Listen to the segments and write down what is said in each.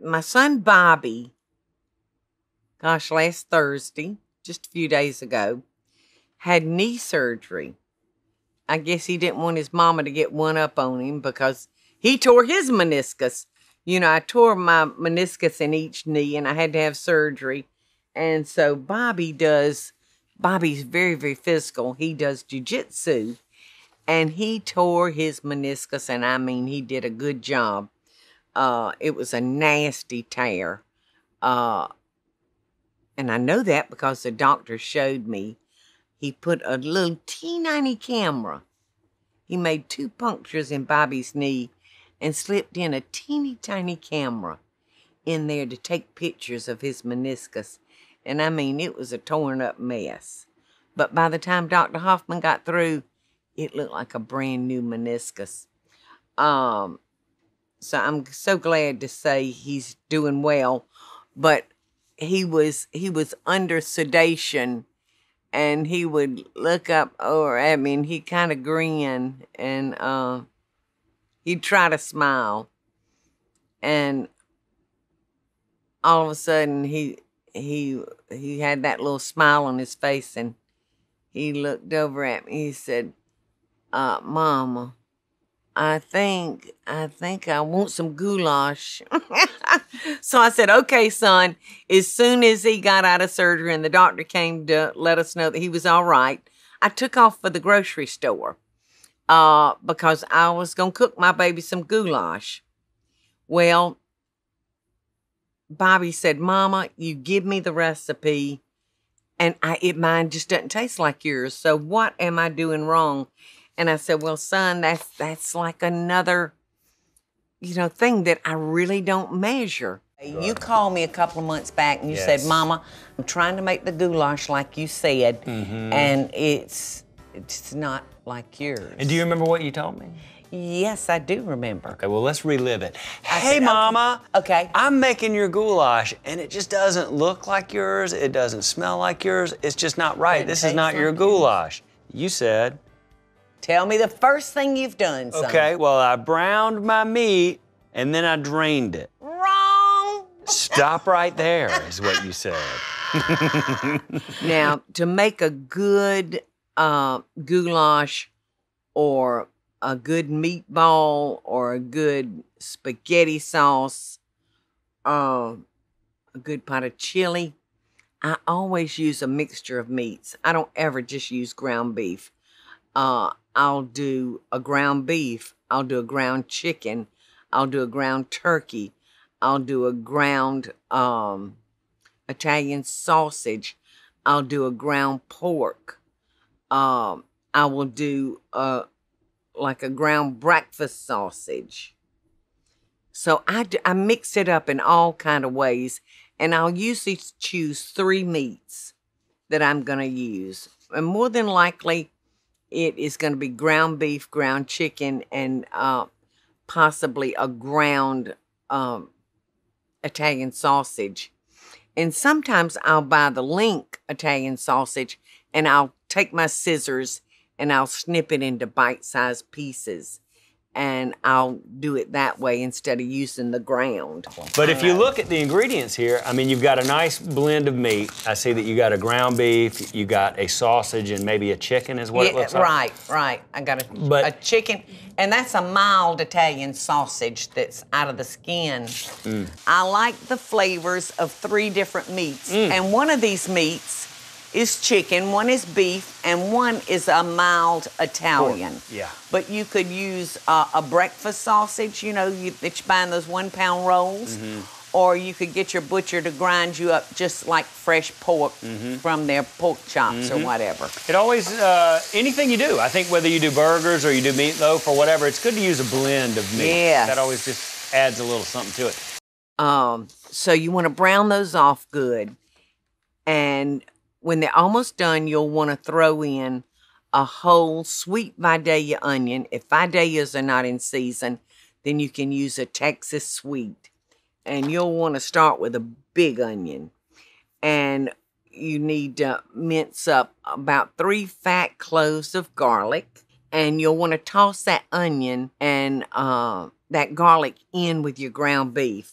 my son Bobby, gosh, last Thursday, just a few days ago, had knee surgery. I guess he didn't want his mama to get one up on him because he tore his meniscus. You know, I tore my meniscus in each knee and I had to have surgery. And so Bobby does, Bobby's very, very physical. He does jujitsu and he tore his meniscus. And I mean, he did a good job. Uh, it was a nasty tear. Uh, and I know that because the doctor showed me he put a little teeny camera. He made two punctures in Bobby's knee and slipped in a teeny tiny camera in there to take pictures of his meniscus. And I mean, it was a torn up mess. But by the time Dr. Hoffman got through, it looked like a brand new meniscus. Um, so I'm so glad to say he's doing well. But he was he was under sedation and he would look up over at me and he kind of grin and uh, he'd try to smile and all of a sudden he he he had that little smile on his face and he looked over at me he said uh mama I think I think I want some goulash. so I said, "Okay, son." As soon as he got out of surgery and the doctor came to let us know that he was all right, I took off for the grocery store uh, because I was gonna cook my baby some goulash. Well, Bobby said, "Mama, you give me the recipe." And I, it mine just doesn't taste like yours. So what am I doing wrong? And I said, Well, son, that's that's like another, you know, thing that I really don't measure. You called me a couple of months back and you Yes. said, Mama, I'm trying to make the goulash like you said, Mm-hmm. and it's it's not like yours. And do you remember what you told me? yes, I do remember. Okay, well, let's relive it. I hey, said. Mama. Okay. I'm making your goulash, and it just doesn't look like yours. It doesn't smell like yours. It's just not right. It This is not your like yours. goulash. You said, Tell me the first thing you've done, son. okay, well, I browned my meat, and then I drained it. Wrong. Stop right there, is what you said. Now, to make a good uh, goulash or a good meatball or a good spaghetti sauce, uh, a good pot of chili, I always use a mixture of meats. I don't ever just use ground beef. Uh, I'll do a ground beef, I'll do a ground chicken, I'll do a ground turkey, I'll do a ground um, Italian sausage. I'll do a ground pork. Um, I will do uh like a ground breakfast sausage. So I do, I mix it up in all kind of ways, and I'll usually choose three meats that I'm gonna use, and more than likely, it is gonna be ground beef, ground chicken, and uh, possibly a ground um, Italian sausage. And sometimes I'll buy the link Italian sausage and I'll take my scissors and I'll snip it into bite sized pieces. And I'll do it that way instead of using the ground. But if you look at the ingredients here, I mean, you've got a nice blend of meat. I see that you got a ground beef, you got a sausage, and maybe a chicken, is what it looks like. right, right. I got a, But- a chicken, and that's a mild Italian sausage that's out of the skin. Mm. I like the flavors of three different meats, Mm. and one of these meats is chicken, one is beef, and one is a mild Italian. yeah. But you could use uh, a breakfast sausage, you know, you, that you buy in those one pound rolls. Mm-hmm. Or you could get your butcher to grind you up just like fresh pork Mm-hmm. from their pork chops or whatever. It always, uh, anything you do, I think whether you do burgers or you do meatloaf or whatever, it's good to use a blend of meat. Yes. That always just adds a little something to it. Um, so you want to brown those off good. And when they're almost done, you'll want to throw in a whole sweet Vidalia onion. If Vidalias are not in season, then you can use a Texas sweet. And you'll want to start with a big onion. And you need to mince up about three fat cloves of garlic. And you'll want to toss that onion and uh, that garlic in with your ground beef.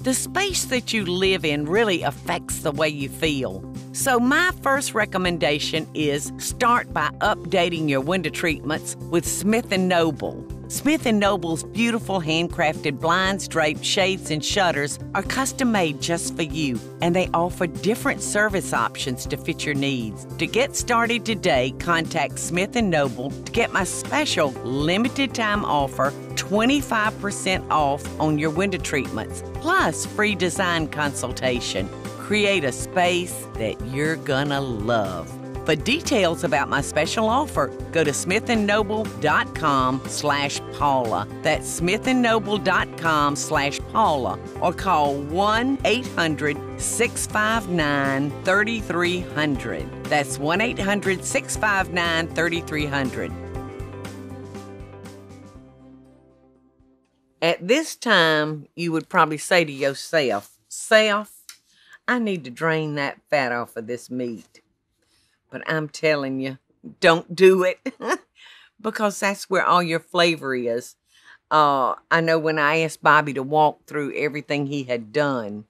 The space that you live in really affects the way you feel. So, my first recommendation is start by updating your window treatments with Smith & Noble. Smith & Noble's beautiful handcrafted blinds, drapes, shades, and shutters are custom made just for you, and they offer different service options to fit your needs. To get started today, contact Smith & Noble to get my special limited time offer 25% off on your window treatments, plus free design consultation. Create a space that you're gonna love. For details about my special offer, go to smithandnoble.com slash Paula. That's smithandnoble.com slash Paula or call 1-800-659-3300. That's 1-800-659-3300. At this time, you would probably say to yourself, Self, I need to drain that fat off of this meat. But I'm telling you, don't do it because that's where all your flavor is. Uh, I know when I asked Bobby to walk through everything he had done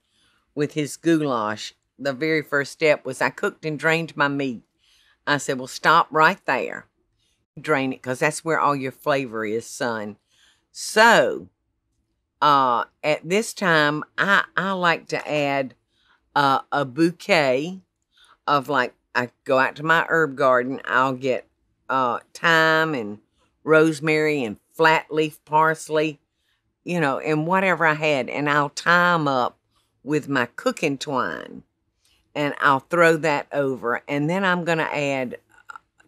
with his goulash, the very first step was I cooked and drained my meat. I said, Well, stop right there. Drain it because that's where all your flavor is, son. So, uh, at this time, I, I like to add uh, a bouquet of like I go out to my herb garden. I'll get uh, thyme and rosemary and flat leaf parsley, you know, and whatever I had, and I'll tie them up with my cooking twine, and I'll throw that over, and then I'm gonna add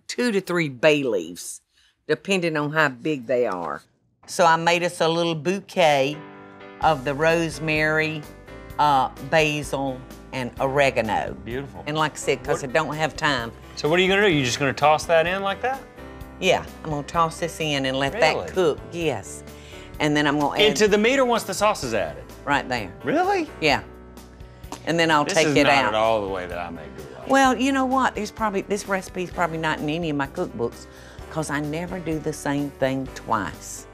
two to three bay leaves, depending on how big they are. So I made us a little bouquet of the rosemary, uh, basil, and oregano. Beautiful. And like I said, because I don't have thyme, So what are you gonna do? You're just gonna toss that in like that? yeah, I'm gonna toss this in and let Really? that cook. Yes. And then I'm gonna add Into the meat or once the sauce is added? right there. Really? Yeah. And then I'll take it out. This is not at all the way that I make goulash. Well, you know what? There's probably this recipe's probably not in any of my cookbooks because I never do the same thing twice.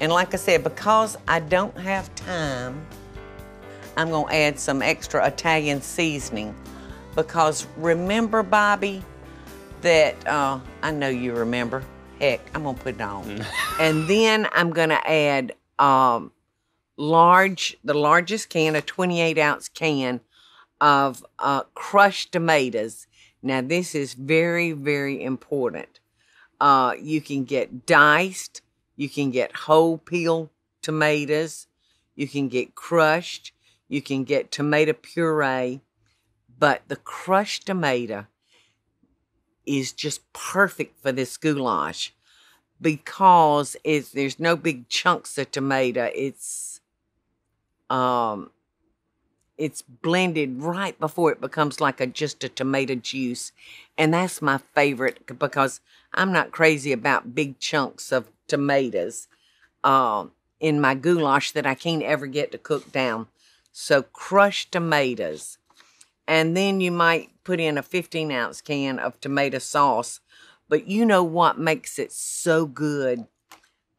And like I said, because I don't have thyme, I'm gonna add some extra Italian seasoning. Because remember, Bobby, that uh, I know you remember. Heck, I'm gonna put it on. and then I'm gonna add um, large, the largest can, a 28 ounce can of uh, crushed tomatoes. Now, this is very, very important. Uh, you can get diced, you can get whole peel tomatoes, you can get crushed, you can get tomato puree, but the crushed tomato is just perfect for this goulash because it's there's no big chunks of tomato. It's um it's blended right before it becomes like a just a tomato juice and that's my favorite because i'm not crazy about big chunks of tomatoes um, in my goulash that i can't ever get to cook down so crushed tomatoes. And then you might put in a 15 ounce can of tomato sauce but you know what makes it so good?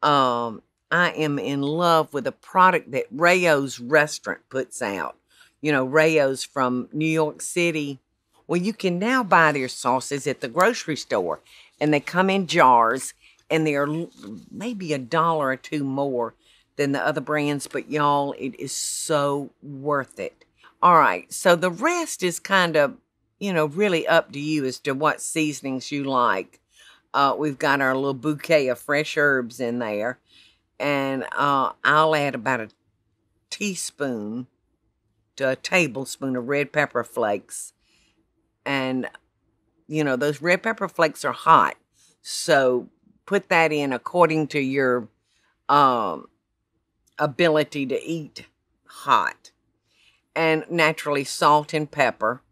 Um, i am in love with a product that Rao's restaurant puts out. You know, Rao's from New York City. Well, you can now buy their sauces at the grocery store, and they come in jars, and they're maybe a dollar or two more than the other brands, but y'all, it is so worth it. All right, so the rest is kind of, you know, really up to you as to what seasonings you like. Uh, we've got our little bouquet of fresh herbs in there, and uh, I'll add about a teaspoon to a tablespoon of red pepper flakes. And, you know, those red pepper flakes are hot. So put that in according to your um, ability to eat hot. And naturally, salt and pepper,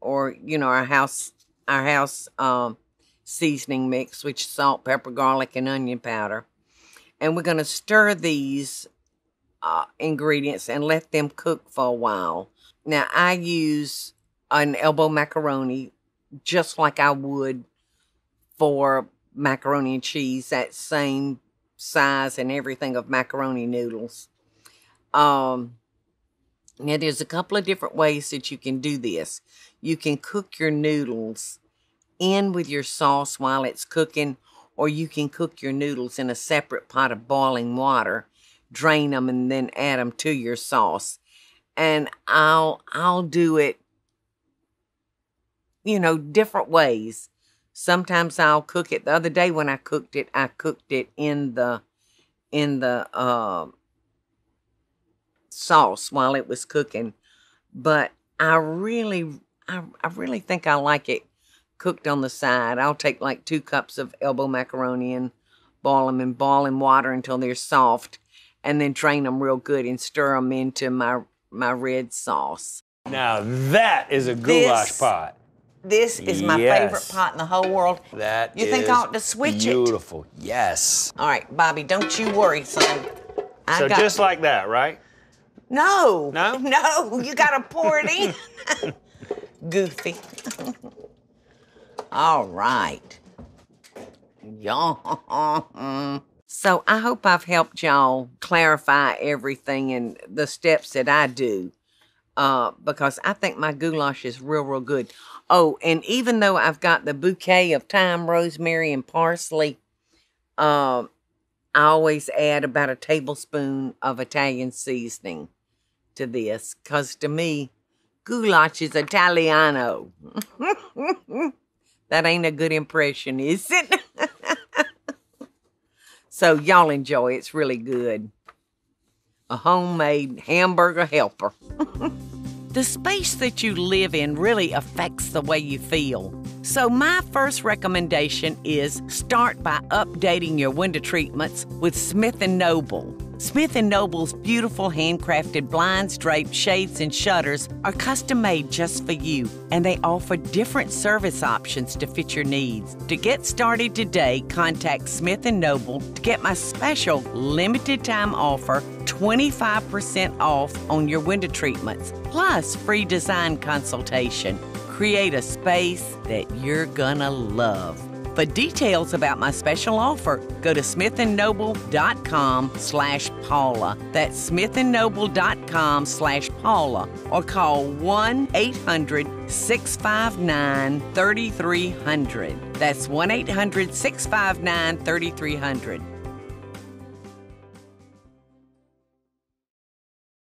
or, you know, our house, our house um, seasoning mix, which is salt, pepper, garlic, and onion powder. And we're going to stir these uh, ingredients and let them cook for a while. Now, I use an elbow macaroni just like I would for macaroni and cheese, that same size and everything of macaroni noodles. Um, Now, there's a couple of different ways that you can do this. You can cook your noodles in with your sauce while it's cooking, or you can cook your noodles in a separate pot of boiling water, drain them, and then add them to your sauce. And I'll I'll do it, you know, different ways. Sometimes I'll cook it. The other day when I cooked it, I cooked it in the in the uh, sauce while it was cooking. But I really, I, I really think I like it cooked on the side. I'll take like two cups of elbow macaroni and boil them in boiling water until they're soft, and then drain them real good and stir them into my my red sauce. Now that is a goulash This- pot. This is my Yes. favorite pot in the whole world. That You think I ought to switch it? Beautiful. Yes. All right, Bobby, don't you worry, son. I So got just like that, right? no, No? no. You gotta pour it in. Goofy. All right. Y'all. So I hope I've helped y'all clarify everything and the steps that I do. Uh, because I think my goulash is real, real good. Oh, and even though I've got the bouquet of thyme, rosemary, and parsley, um, I always add about a tablespoon of Italian seasoning to this, because to me, goulash is Italiano. that ain't a good impression, is it? so y'all enjoy. It's really good. A homemade hamburger helper. The space that you live in really affects the way you feel. So, my first recommendation is start by updating your window treatments with Smith & Noble. Smith & Noble's beautiful handcrafted blinds, drapes, shades, and shutters are custom made just for you, and they offer different service options to fit your needs. To get started today, contact Smith & Noble to get my special limited time offer 25% off on your window treatments, plus free design consultation. Create a space that you're gonna love. For details about my special offer, go to smithandnoble.com slash Paula. That's smithandnoble.com slash Paula. Or call 1-800-659-3300. That's 1-800-659-3300.